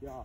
Yeah.